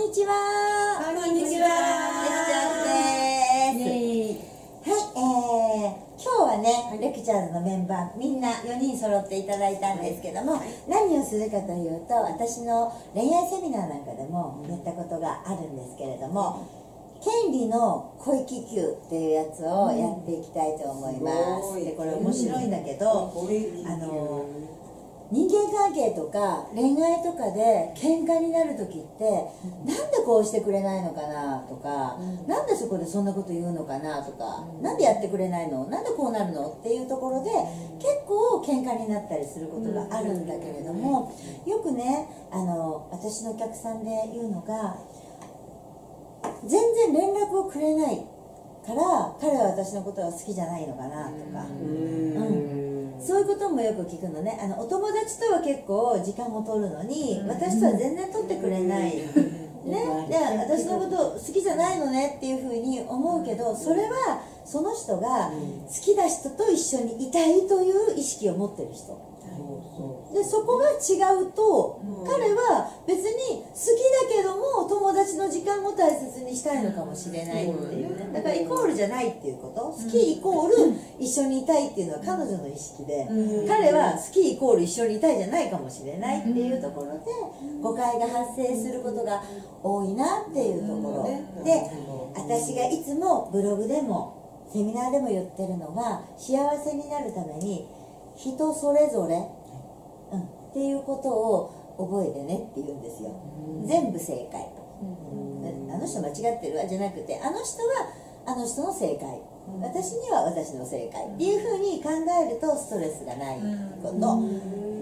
にちは。こんにちは。レクチャーズです。はい、えー、今日はね、レクチャーズのメンバー、みんな4人揃っていただいたんですけども、何をするかというと、私の恋愛セミナーなんかでもやったことがあるんですけれども、権利の声気球っていうやつをやっていきたいと思います。で、これ面白いんだけど、あの、人間関係とか恋愛とかで喧嘩になる時って、なんでこうしてくれないのかなとか、なんでそこでそんなこと言うのかなとか、なんでやってくれないの？なんでこうなるの？っていうところで結構喧嘩になったりすることがあるんだけれども、よくねあの私のお客さんで言うのが全然連絡をくれないから彼は私のことが好きじゃないのかなとか。うんそういうこともよく聞くのね。あのお友達とは結構時間を取るのに、私とは全然取ってくれない、ね、で私のこと好きじゃないのねっていうふうに思うけどそれはその人が好きな人と一緒にいたいという意識を持ってる人。でそこが違うと、彼は別に好きだけども間を大切にしたいのかもしれないっていうね。だからイコールじゃないっていうこと。好きイコール一緒にいたいっていうのは彼女の意識で、彼は好きイコール一緒にいたいじゃないかもしれないっていうところで誤解が発生することが多いなっていうところ。で私がいつもブログでもセミナーでも言ってるのが幸せになるために人それぞれ、うん、っていうことを覚えてねって言うんですよ、全部正解、あの人間違ってるわじゃなくてあの人はあの人の正解、私には私の正解。っていうふうに考えるとストレスがないこと、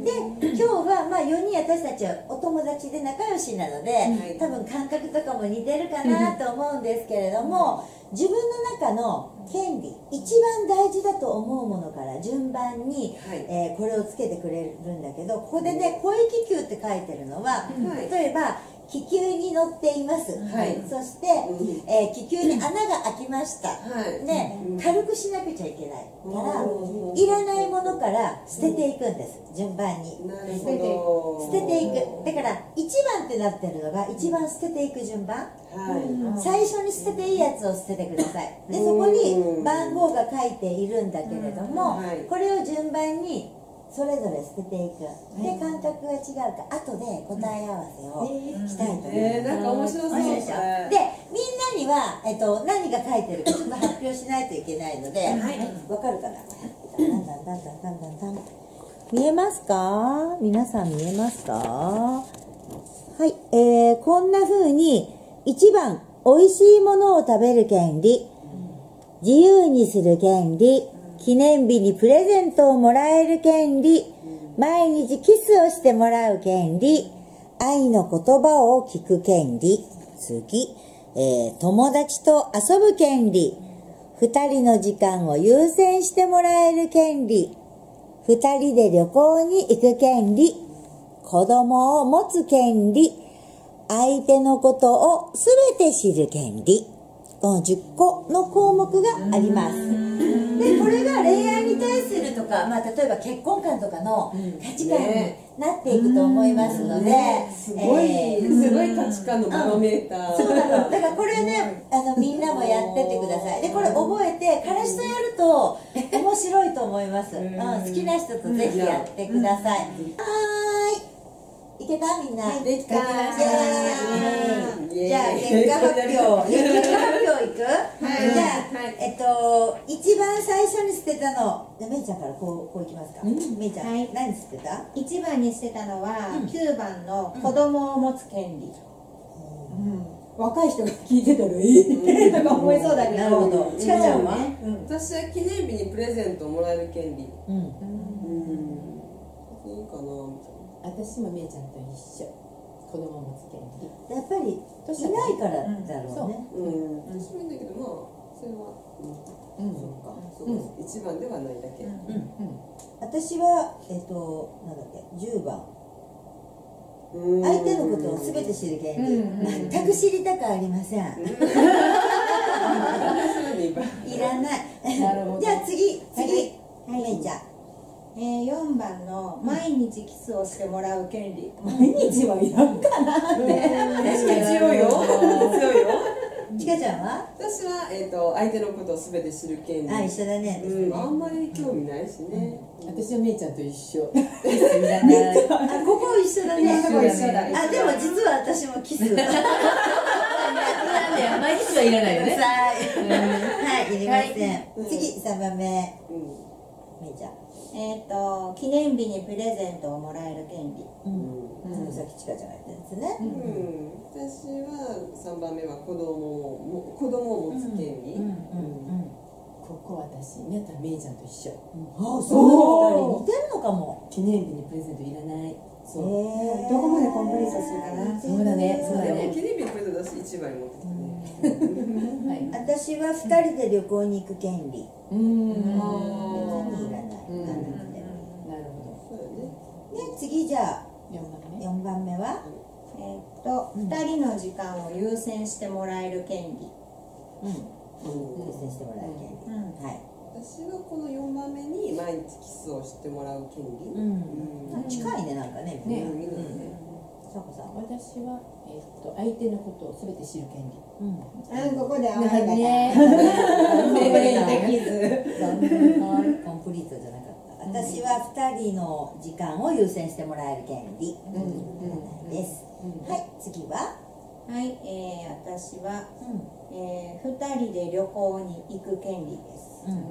で今日はまあ4人私たちはお友達で仲良しなので、多分感覚とかも似てるかなと思うんですけれども、自分の中の権利一番大事だと思うものから順番に、はい。えーこれをつけてくれるんだけどここでね声気球って書いてるのは、はい。例えば気球に乗っています、はい。そして、うん。えー気球に穴が開きました、はい。でうん。軽くしなくちゃいけないからうんいらないものから捨てていくんです。順番に。捨てて捨てていく。だから1番ってなってるのが一番捨てていく順番。はい。最初に捨てていいやつを捨ててください。でそこに番号が書いているんだけれども、これを順番にそれぞれ捨てていく。で感覚が違うか後で答え合わせをしたいと思います、えー、なんか面白そう。でしょこでみんなには、えっと、何が書いてるかちょっと発表しないといけないので、わかるかな？だんだんだんだんだんだんだん見えますか？皆さん見えますか？はい、えー、こんな風に1番美味しいものを食べる権利自由にする権利記念日にプレゼントをもらえる権利。毎日キスをしてもらう権利。愛の言葉を聞く権利。次、えー友達と遊ぶ権利。二人の時間を優先してもらえる権利。二人で旅行に行く権利。子供を持つ権利。相手のことをすべて知る権利。この10個の項目があります。でこれが恋愛に対するとか、まあ、例えば結婚観とかの価値観になっていくと思いますので、ね。すごい、えー。すごい価値観のバロメーター、そうなの。だからこれねあのみんなもやってってください。でこれ覚えて彼氏とやると面白いと思います、うん、好きな人とぜひやってください、はーいいけた？みんな。できた。じゃあ結果発表。結果発表いく、はい。じゃあ、はい。えっと一番最初に捨てたの。めいちゃんからこうこういきますか、めいちゃん、はい。何捨てた？一番に捨てたのは、うん。9番の子供を持つ権利、うん。若い人が聞いてたらええとか思いそうだけど。なるほど。ちかちゃんは、ね。うん。私は記念日にプレゼントをもらえる権利。うん。うん。いいかなみたい私もめいちゃんと一緒。子供持つ権利やっぱりいないからだろうね、なうん。私もいいん。だけどまあそれはうん。そっか。そうか一番ではないだけ。私はえっ、となんだっけ10番。うん。相手のことを全て知る権利、うん。全く知りたくありません、二番。いらない。じゃあ次次、はい。めい。ちゃんえー、4番の毎日キスをしてもらう権利。毎日はいらんかなって。強いよ。強いよ。ちかちゃんは？私は、えー、と相手のことを全て知る権利。あ一緒だね。うん、あんまり興味ないしね、私はめいちゃんと一緒。あここ一緒だね。緒だあでも実は私もキス。なん。で毎日はいらないよね。はい、いりません。うん。次、三番目。うんめいちゃん。えっ、と記念日にプレゼントをもらえる権利。うん。さっきちかちゃんが言ったやつね。うん、私は3番目は子供をも子供を持つ権利、うん。うん。ここ私みやったらめいちゃんと一緒。あ、そう。似てるのかも。記念日にプレゼントいらない。そう。えどこまでコンプリートするかな。そうだね。そうだでねも記念日のプレゼント私一番に持ってきたね、はい私は二人で旅行に行く権利。うーん別にいらない。うんなるほそうだねね、次じゃあ、ど4番目四番目は。えっ、と2人の時間を優先してもらえる権利うん。優先してもらう権利。うんはい。私はこの4番目に毎日キスをしてもらう権利、うん。うん近いね、なんかね。ねみんさこさん。私は、えっと相手のことをすべて知る権利うん。あここで合わなないねコンプリートできず コンプリートじゃなかった。私は二人の時間を優先してもらえる権利。うんです。はい、次は？はい、えー、私は、うん。えー、2人で旅行に行く権利です、うん。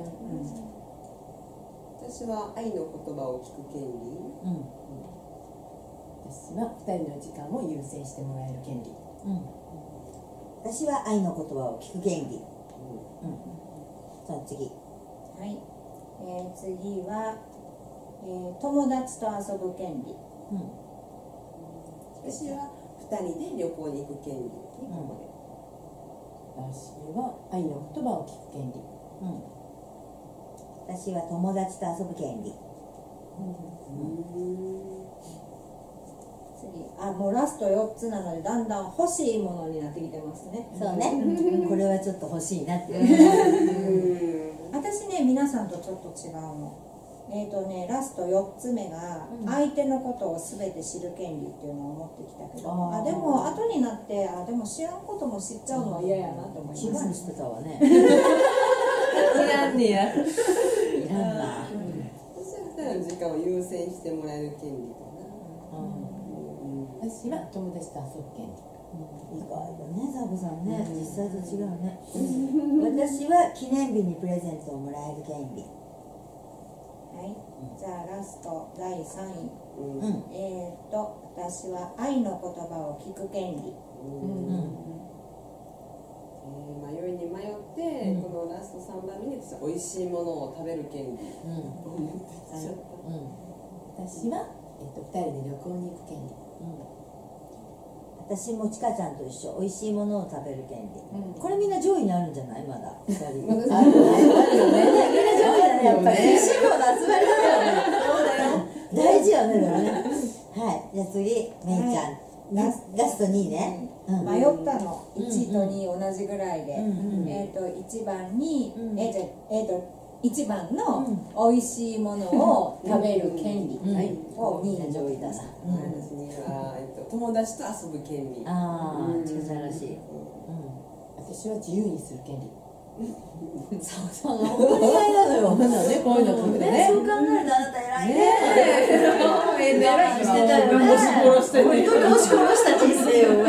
私は愛の言葉を聞く権利うん。私は2人の時間を優先してもらえる権利うん。私は愛の言葉を聞く権利。うん。さあ次。はい、えー、次は、えー、友達と遊ぶ権利うん。私は2人で旅行に行く権利、ここ私は愛の言葉を聞く権利うん。私は友達と遊ぶ権利。でうん次。あもうラスト4つなのでだんだん欲しいものになってきてますね。そうね。これはちょっと欲しいなって。私ね皆さんとちょっと違うの。えーとね、ラスト4つ目がうん。相手のことを全て知る権利っていうのを持ってきたけど、あー。あでも後になってあでも知らんことも知っちゃうのは嫌やなと思います。一番してたわね。いらんねや。いらんな。私は2人の時間を優先してもらえる権利か。な、うん。うん私は友達と遊ぶ権利意外だね、ザボさんね。実際と違うね。私は記念日にプレゼントをもらえる権利。はい、じゃあラスト第3位。うん。うん。えーと私は愛の言葉を聞く権利。うん。うん。えー迷いに迷って、うん。このラスト3番目に私は美味しいものを食べる権利。ってきちゃった、うん。私は、えっと2人で旅行に行く権利私もちかちゃんと一緒。美味しいものを食べる権利、うん。これみんな上位にあるんじゃない？まだ。二人。みんなあるよねあるよね。上位だね。やっぱりよね。味しいもの集まりだよ。ねそうだよ大事よね。でもねはい。じゃあ次めいちゃん、ラスラスト2位ね、うん。迷ったの、うん。1と2同じぐらいで、えっ、と1番に、うん。えー、じゃえー、と1番のうん。美味しいものを食べる権利、を2みんな位に上位だな、うん。友達と遊ぶ権利。あうんあんらしい、うん。私は自由にする権利。そうそう本当に偉いなのよ。ねこういうのね。ねそう考えるとあなた偉いね。ね。え我慢してたよね殺してね。本当に押し殺した人生を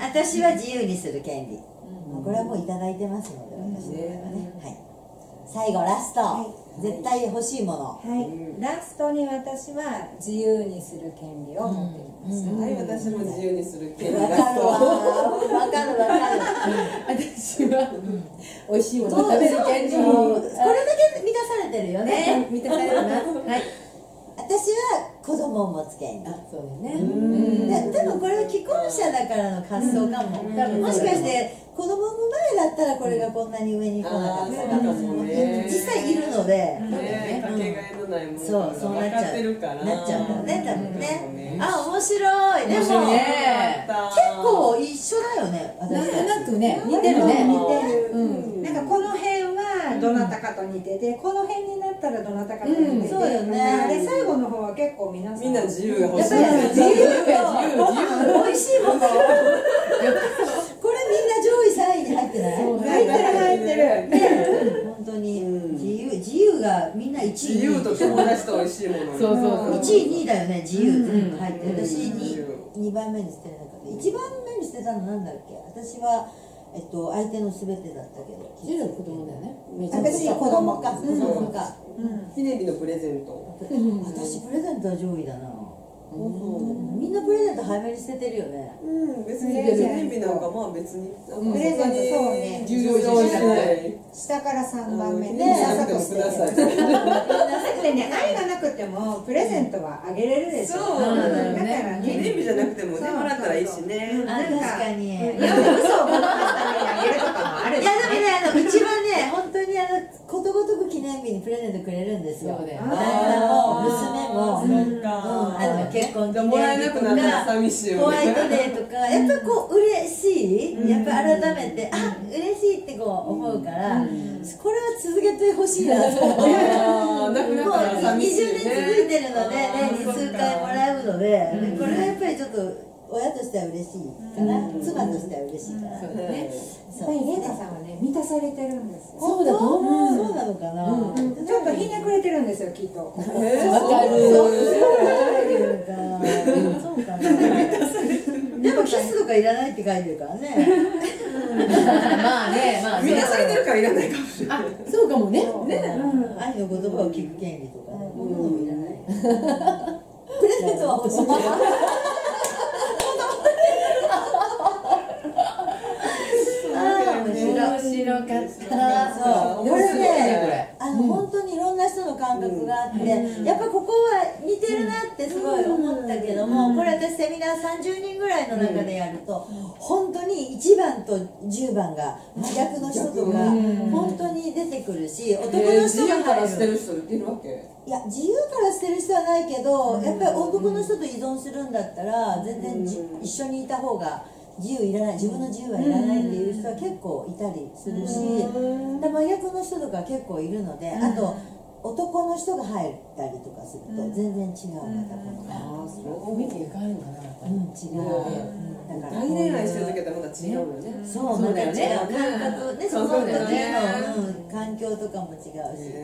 私は自由にする権利、これはもういただいてますので私の場合はね、はい、最後ラスト、絶対欲しいもの、はい、ラストに私は自由にする権利を持ってきました、はい私も自由にする権利。わかるわ。わかる。わかる。私は美味しいものを食べる権利。これだけ満たされてるよね。ね。満たされるな。はい。私は子供を持つ権利。あそうね。うん。で多分これは既婚者だからの発想かも、多分もしかして子供産む前だったらこれがこんなに上に来なかったかもしれない実際いるので、ね。かけがえのないものそうそうなっちゃう。分かってるからなっちゃうからね。多分ね、うんあ面白い。でも結構一緒だよね私たち。なんとなくね似てるね。似てる、うん。なんかこの辺はどなたかと似ててこの辺になったらどなたかと似てて、う。んそうよね。あれ最後の方は結構皆さんみんな自由が欲しいやっぱり自由自由。自由。美味しいものこれみんな上位3位に入ってないそう入ってる入ってるね本当にうん自由自由がみんな1位自由と友達と美味しいものそうそうそう。1位2位だよね自由。全部入ってる。うん。私うん 2, 2番目に捨てなかった。1番目に捨てたのなんだっけ？私はえっと相手の全てだったけどジルの子供だよね。私子供か。子供か。うん。記念日のプレゼント。私プレゼントは上位だな。うんみんなプレゼント早めに捨ててるよね。うん別にプレゼント記念日なんかまあ別にプレゼントそうね。重要視しない。下から3番目記ね念日なくてもください。だってね。愛がなくてもプレゼントはあげれるでしょ。そうだから記ね念日じゃなくてもねもらったらいいしね。あ確かに。嘘をごまかすためにあげるとかもあるしいやでもねあのうちはね本当にあのことごとく記念日にプレゼントくれるんですよ。旦那も娘も、うん、かあの結婚記念日とか寂しいホワイトデーとかやっぱりこう嬉しい。やっぱ改めてあ嬉しいってこう思うからこれは続けてほしいなと思って。もうったら寂しい20ね。年続いてるので年に数回もらうのでこれはやっぱりちょっと親としては嬉しいかな。妻としては嬉しいかなそうだね。やっぱりさんはね満たされてるんですよ。そうだと思う。そうなのかな、うん。ちょっとひねくれてるんですよきっと。えーわかるそうか。な。でもキスとかいらないって書いてるからね。まあねまあ満たされてるからいらないかもしれない。あそうかもね。ね、愛の言葉を聞く権利とかね、いらない。プレゼントは欲しいけど。ああ、面白い。面白かったそう、こ面白いれねね、あの、本当にいろんな人の感覚があって、やっぱここは似てるなってすごい思ったけども、これ私セミナー30人ぐらいの中本当に1番と10番が真逆の人とか、本当に出てくるし、男の人がからして入る。る人いるわけ？いや、自由からしてる人はないけど、やっぱり男の人と依存するんだったら、全然じ一緒にいた方が、自由いらない。自分の自由はいらないっていう人は結構いたりするし、で真逆の人とか結構いるので、あと男の人が入ったりとかすると全然違うまたこのああそう雰囲気が変わるのかなやっぱりうん違う、うん、だから。大恋愛してる時はまた違うよね。そうそうだよね。感覚ね。その時の、うん、環境とかも違うし、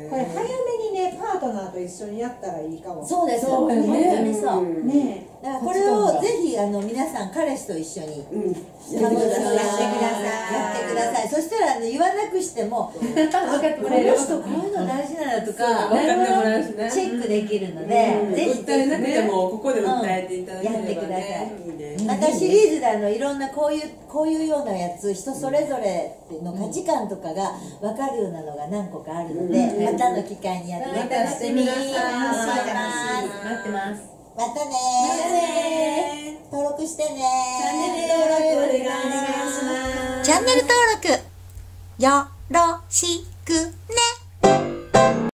これ早めにねパートナーと一緒にやったらいいかも。そうですそうよね。本当に。そう、うんねだからこれをぜひあの皆さん彼氏と一緒にうん。やってください。やってください。やってください。そしたらあの言わなくしても分かってこのもらえる人こういうの大事なんだとか分かってもらえるしね。チェックできるので、うん。ぜひ訴えなくてもここで訴えていただければね。やってください。いいねまたシリーズであのいろんなこういうこういうようなやつ人それぞれの価値観とかが分かるようなのが何個かあるので、うんまたの機会にやっていただきしてみなさいます。待ってます。またねまたね登録してねチャンネル登録お願いします。チャンネル登録。よろしくね